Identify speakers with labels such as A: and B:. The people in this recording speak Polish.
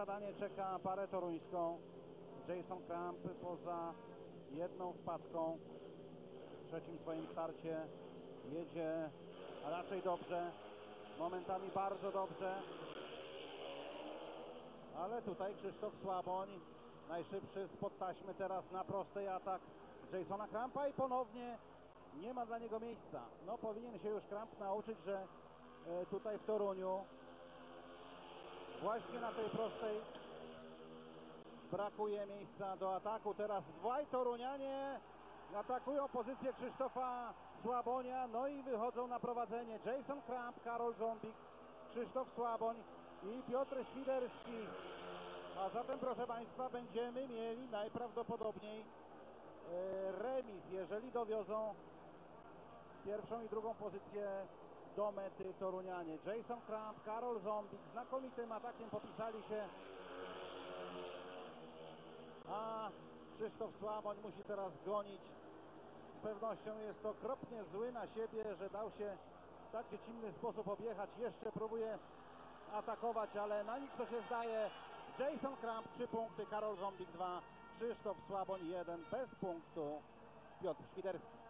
A: zadanie czeka parę toruńską. Jason Kramp poza jedną wpadką w trzecim swoim starcie jedzie raczej dobrze, momentami bardzo dobrze. Ale tutaj Krzysztof Słaboń, najszybszy spod taśmy teraz na prostej atak Jasona Krampa i ponownie nie ma dla niego miejsca. No powinien się już Kramp nauczyć, że e, tutaj w Toruniu właśnie na tej prostej brakuje miejsca do ataku. Teraz dwaj Torunianie atakują pozycję Krzysztofa Słabonia, no i wychodzą na prowadzenie. Jason Kramp, Karol Zombik, Krzysztof Słaboń i Piotr Świderski. A zatem, proszę Państwa, będziemy mieli najprawdopodobniej e, remis, jeżeli dowiozą pierwszą i drugą pozycję do mety Torunianie. Jason Kramp, Karol Zombik, znakomitym atakiem popisali się a Krzysztof Słaboń musi teraz gonić. Z pewnością jest okropnie zły na siebie, że dał się w tak dziecinny sposób objechać. Jeszcze próbuje atakować, ale na nic to się zdaje. Jason Kramp 3 punkty, Karol Zombik 2, Krzysztof Słaboń 1 bez punktu, Piotr Świderski.